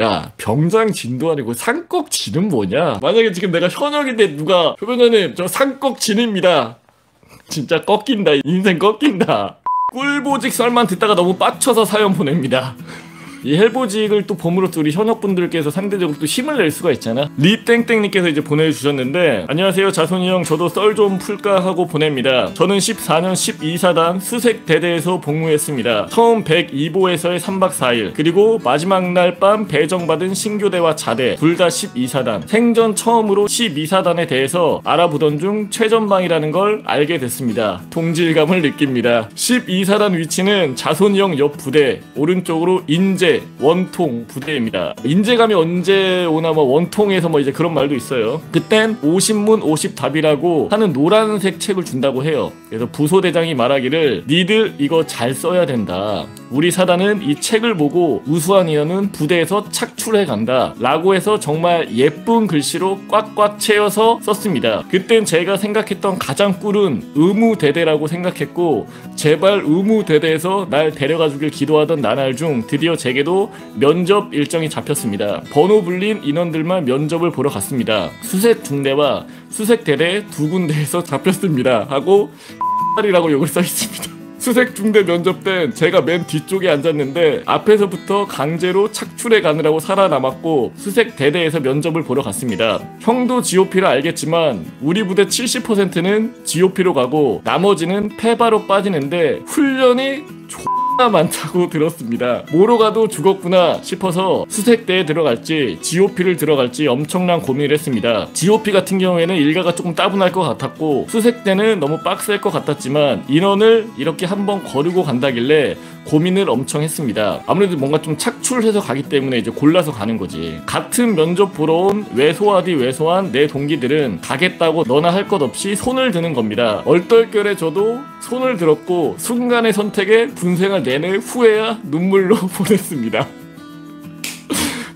야 병장 진도 아니고 산꼭지는 뭐냐? 만약에 지금 내가 현역인데 누가 표변장님 저 산꼭진입니다. 진짜 꺾인다. 인생 꺾인다. 꿀보직 썰만 듣다가 너무 빡쳐서 사연 보냅니다 이 헬보직을 또 봄으로 또 우리 현역분들께서 상대적으로 또 힘을 낼 수가 있잖아. 리땡땡님께서 이제 보내주셨는데 안녕하세요 자손이 형 저도 썰 좀 풀까 하고 보냅니다. 저는 14년 12사단 수색 대대에서 복무했습니다. 처음 102보에서의 3박 4일 그리고 마지막 날 밤 배정받은 신교대와 자대 둘 다 12사단 생전 처음으로 12사단에 대해서 알아보던 중 최전방이라는 걸 알게 됐습니다. 동질감을 느낍니다. 12사단 위치는 자손이 형옆 부대 오른쪽으로 인제 원통 부대입니다. 인재감이 언제 오나 뭐 원통에서 뭐 이제 그런 말도 있어요. 그땐 50문 50답이라고 하는 노란색 책을 준다고 해요. 그래서 부소대장이 말하기를 니들 이거 잘 써야 된다. 우리 사단은 이 책을 보고 우수한 인원은 부대에서 착출해 간다. 라고 해서 정말 예쁜 글씨로 꽉꽉 채워서 썼습니다. 그땐 제가 생각했던 가장 꿀은 의무대대라고 생각했고 제발 의무대대에서 날 데려가 주길 기도하던 나날 중 드디어 제게도 면접 일정이 잡혔습니다. 번호 불린 인원들만 면접을 보러 갔습니다. 수색 중대와 수색 대대 두 군데에서 잡혔습니다. 하고 이라고 욕을 써 있습니다. 수색 중대 면접 땐 제가 맨 뒤쪽에 앉았는데 앞에서부터 강제로 착출해 가느라고 살아남았고 수색 대대에서 면접을 보러 갔습니다. 형도 GOP를 알겠지만 우리 부대 70%는 GOP로 가고 나머지는 페바로 빠지는데 훈련이 많다고 들었습니다. 뭐로 가도 죽었구나 싶어서 수색대에 들어갈지 GOP를 들어갈지 엄청난 고민을 했습니다. GOP 같은 경우에는 일가가 조금 따분할 것 같았고 수색대는 너무 빡셀 것 같았지만 인원을 이렇게 한번 거르고 간다길래 고민을 엄청 했습니다. 아무래도 뭔가 좀 착출해서 가기 때문에 이제 골라서 가는 거지. 같은 면접 보러 온 외소하디 외소한 내 동기들은 가겠다고 너나 할 것 없이 손을 드는 겁니다. 얼떨결에 저도 손을 들었고 순간의 선택에 분생을 내내 후회야 눈물로 보냈습니다.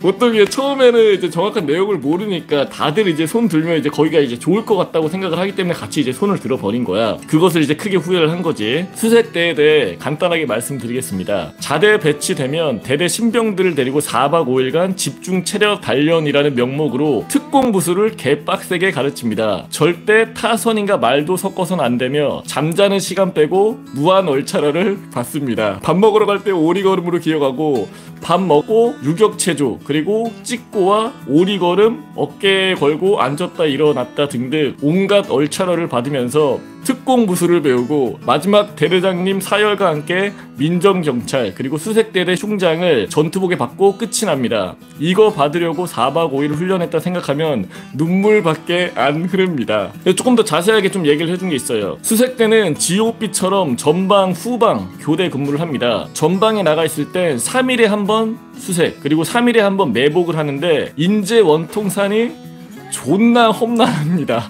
보통 이게 처음에는 이제 정확한 내용을 모르니까 다들 이제 손 들면 이제 거기가 이제 좋을 것 같다고 생각을 하기 때문에 같이 이제 손을 들어버린 거야. 그것을 이제 크게 후회를 한 거지. 수색대에 대해 간단하게 말씀드리겠습니다. 자대 배치되면 대대 신병들을 데리고 4박 5일간 집중 체력 단련이라는 명목으로 특공 부수를 개빡세게 가르칩니다. 절대 타선인가 말도 섞어선 안 되며 잠자는 시간 빼고 무한 얼차려를 받습니다. 밥 먹으러 갈 때 오리걸음으로 기억하고 밥 먹고 유격체조 그리고 찍고와 오리걸음 어깨에 걸고 앉았다 일어났다 등등 온갖 얼차려를 받으면서 특공 부수를 배우고 마지막 대대장님 사열과 함께 민정경찰 그리고 수색대대 흉장을 전투복에 받고 끝이 납니다. 이거 받으려고 4박 5일 훈련했다 생각하면 눈물밖에 안 흐릅니다. 조금 더 자세하게 좀 얘기를 해준 게 있어요. 수색대는 GOP처럼 전방, 후방 교대 근무를 합니다. 전방에 나가 있을 땐 3일에 한 번 수색 그리고 3일에 한 번 매복을 하는데 인제 원통산이 존나 험난합니다.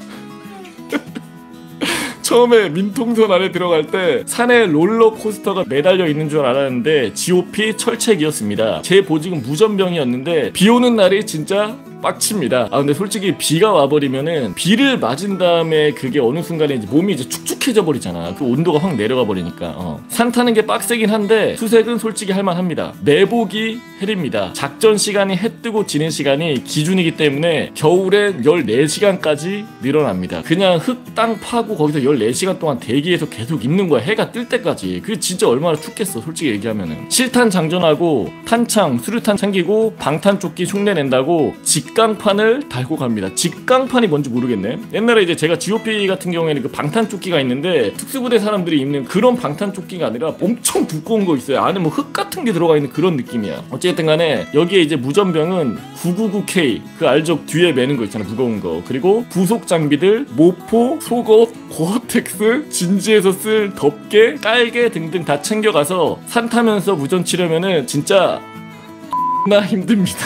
처음에 민통선 안에 들어갈 때 산에 롤러코스터가 매달려 있는 줄 알았는데 GOP 철책이었습니다. 제 보직은 무전병이었는데 비 오는 날이 진짜 빡칩니다. 아 근데 솔직히 비가 와버리면은 비를 맞은 다음에 그게 어느 순간에 이제 몸이 이제 축축해져 버리잖아. 그 온도가 확 내려가 버리니까. 어. 산 타는 게 빡세긴 한데 수색은 솔직히 할만합니다. 매복이 헬입니다. 작전 시간이 해 뜨고 지는 시간이 기준이기 때문에 겨울엔 14시간까지 늘어납니다. 그냥 흙 땅 파고 거기서 14시간 동안 대기해서 계속 있는 거야. 해가 뜰 때까지. 그게 진짜 얼마나 춥겠어. 솔직히 얘기하면은. 실탄 장전하고 탄창, 수류탄 챙기고 방탄조끼 흉내 낸다고 직 강판을 달고 갑니다. 직강판이 뭔지 모르겠네. 옛날에 이제 제가 GOP 같은 경우에는 그 방탄조끼가 있는데 특수부대 사람들이 입는 그런 방탄조끼가 아니라 엄청 두꺼운 거 있어요. 안에 뭐 흙 같은 게 들어가 있는 그런 느낌이야. 어쨌든 간에 여기에 이제 무전병은 999K 그 알죠? 뒤에 매는 거 있잖아. 무거운 거. 그리고 부속 장비들 모포, 속옷, 고어텍스, 진지에서 쓸 덮개, 깔개 등등 다 챙겨가서 산 타면서 무전 치려면은 진짜 나 힘듭니다.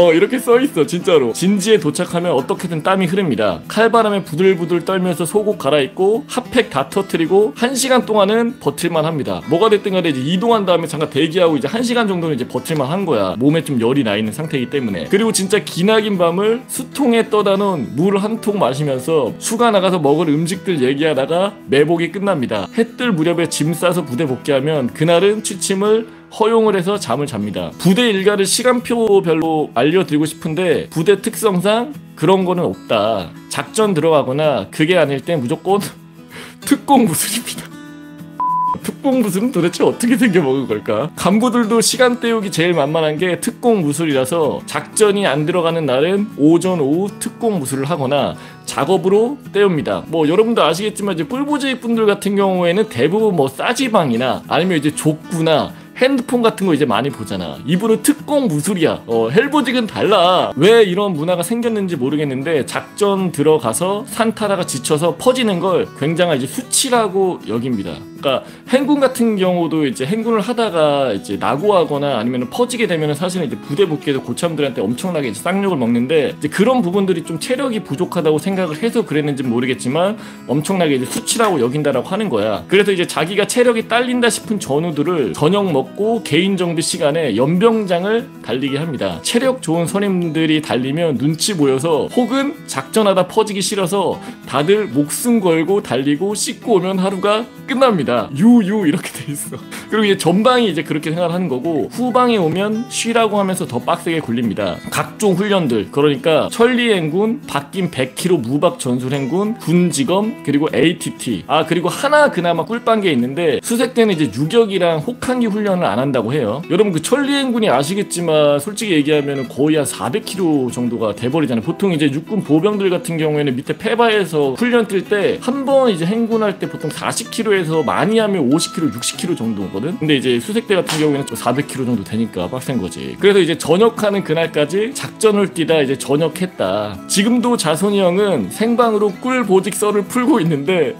어 이렇게 써있어 진짜로. 진지에 도착하면 어떻게든 땀이 흐릅니다. 칼바람에 부들부들 떨면서 속옷 갈아입고 핫팩 다 터트리고 1시간 동안은 버틸만 합니다. 뭐가 됐든 간에 이제 이동한 다음에 잠깐 대기하고 이제 1시간 정도는 이제 버틸만 한 거야. 몸에 좀 열이 나 있는 상태이기 때문에. 그리고 진짜 기나긴 밤을 수통에 떠다 놓은 물 한 통 마시면서 휴가 나가서 먹을 음식들 얘기하다가 매복이 끝납니다. 해 뜰 무렵에 짐 싸서 부대 복귀하면 그날은 취침을 허용을 해서 잠을 잡니다. 부대 일과를 시간표별로 알려드리고 싶은데 부대 특성상 그런 거는 없다. 작전 들어가거나 그게 아닐 땐 무조건 특공 무술입니다. 특공 무술은 도대체 어떻게 생겨 먹은 걸까? 간부들도 시간 때우기 제일 만만한 게 특공 무술이라서 작전이 안 들어가는 날은 오전 오후 특공 무술을 하거나 작업으로 때웁니다. 뭐 여러분도 아시겠지만 이제 뿔보제이 분들 같은 경우에는 대부분 뭐 싸지방이나 아니면 이제 족구나 핸드폰 같은 거 이제 많이 보잖아. 이분은 특공 무술이야. 어, 헬보직은 달라. 왜 이런 문화가 생겼는지 모르겠는데 작전 들어가서 산타다가 지쳐서 퍼지는 걸 굉장한 이제 수치라고 여깁니다. 그러니까 행군 같은 경우도 이제 행군을 하다가 이제 낙오하거나 아니면 퍼지게 되면 사실은 이제 부대 복귀에서 고참들한테 엄청나게 쌍욕을 먹는데 이제 그런 부분들이 좀 체력이 부족하다고 생각을 해서 그랬는지 는 모르겠지만 엄청나게 이제 수치라고 여긴다라고 하는 거야. 그래서 이제 자기가 체력이 딸린다 싶은 전우들을 저녁 먹고 개인 정비 시간에 연병장을 달리게 합니다. 체력 좋은 선임들이 달리면 눈치 보여서 혹은 작전하다 퍼지기 싫어서 다들 목숨 걸고 달리고 씻고 오면 하루가 끝납니다. 유유 이렇게 돼 있어. 그리고 이제 전방이 이제 그렇게 생각하는 거고 후방에 오면 쉬라고 하면서 더 빡세게 굴립니다. 각종 훈련들 그러니까 천리행군, 바뀐 100km 무박 전술행군, 군지검 그리고 ATT 아 그리고 하나 그나마 꿀빤 게 있는데 수색 때는 이제 유격이랑 혹한기 훈련을 안 한다고 해요. 여러분 그 천리행군이 아시겠지만 솔직히 얘기하면 거의 한 400km 정도가 돼버리잖아요. 보통 이제 육군 보병들 같은 경우에는 밑에 페바에서 훈련 뛸 때 한 번 이제 행군할 때 보통 40km에서 많이 하면 50km, 60km 정도거든. 근데 이제 수색대 같은 경우에는 400km 정도 되니까 빡센 거지. 그래서 이제 전역하는 그날까지 작전을 뛰다 이제 전역했다. 지금도 자손이 형은 생방으로 꿀 보직 썰을 풀고 있는데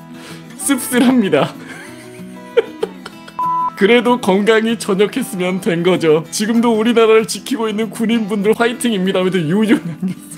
씁쓸합니다. 그래도 건강히 전역했으면 된 거죠. 지금도 우리나라를 지키고 있는 군인분들 화이팅입니다. 유유 남겼어.